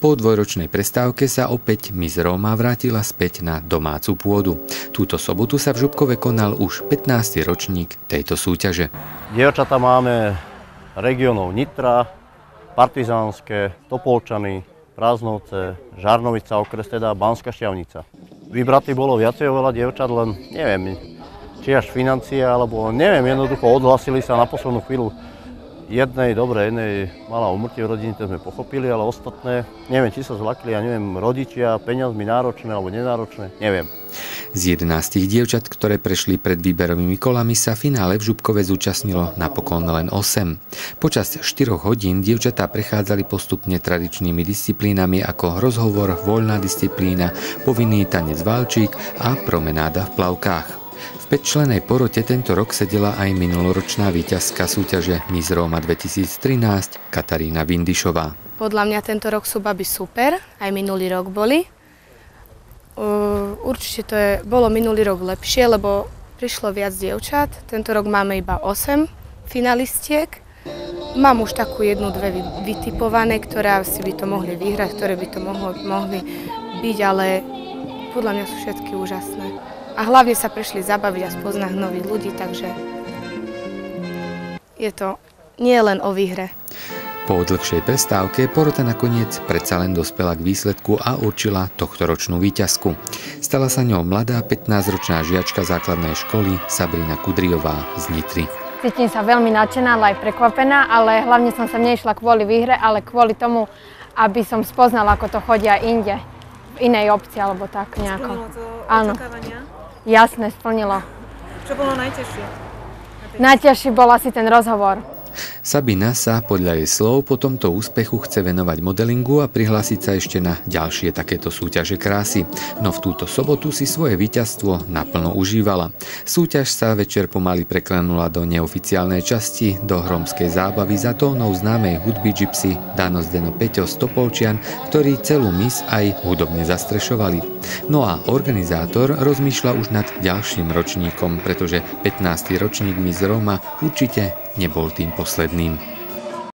Po dvojročnej prestávke sa opäť Miss Róma vrátila späť na domácu pôdu. Túto sobotu sa v Žubkove konal už 15. ročník tejto súťaže. Dievčata máme regionov Nitra, Partizánske, Topolčany, Prázdnovce, Žarnovica, okres teda Banská Šťavnica. Vybratý bolo viacej oveľa dievčat, len neviem, či až financie, alebo neviem, jednoducho odhlasili sa na poslednú chvíľu jednej, dobre, jednej mala umrtie v rodine, to sme pochopili, ale ostatné, neviem, či sa zlakli, ja neviem, rodičia, peniazmi náročné alebo nenáročné, neviem. Z 11 dievčat, ktoré prešli pred výberovými kolami, sa finále v Žubkove zúčastnilo napokon len 8. Počas 4 hodín dievčatá prechádzali postupne tradičnými disciplínami ako rozhovor, voľná disciplína, povinný tanec válčík a promenáda v plavkách päťčlenej porote tento rok sedela aj minuloročná víťazka súťaže Miss Roma 2013 Katarína Vindišová. Podľa mňa tento rok sú baby super, aj minulý rok boli. Určite to je, bolo minulý rok lepšie, lebo prišlo viac dievčat. Tento rok máme iba 8 finalistiek. Mám už takú jednu, dve vytipované, ktoré si by to mohli vyhrať, ktoré by to mohlo, mohli byť, ale podľa mňa sú všetky úžasné a hlavne sa prišli zabaviť a spoznať nových ľudí, takže je to nie len o výhre. Po dlhšej prestávke porota nakoniec predsa len dospela k výsledku a určila tohtoročnú výťazku. Stala sa ňou mladá 15-ročná žiačka základnej školy Sabrina Kudriová z Nitry. Cítim sa veľmi nadšená, ale aj prekvapená, ale hlavne som sa nešla kvôli výhre, ale kvôli tomu, aby som spoznala, ako to chodia inde, v inej obci alebo tak nejako. Splnilo to Áno. Jasné, splnilo. Čo bolo najťažšie? Najťažší bol asi ten rozhovor. Sabina sa podľa jej slov po tomto úspechu chce venovať modelingu a prihlásiť sa ešte na ďalšie takéto súťaže krásy. No v túto sobotu si svoje víťazstvo naplno užívala. Súťaž sa večer pomaly preklenula do neoficiálnej časti, do hromskej zábavy za tónou známej hudby Gypsy Dano Zdeno Peťo Stopolčian, ktorí celú mis aj hudobne zastrešovali. No a organizátor rozmýšľa už nad ďalším ročníkom, pretože 15. ročník Miss Roma určite nebol tým posledným.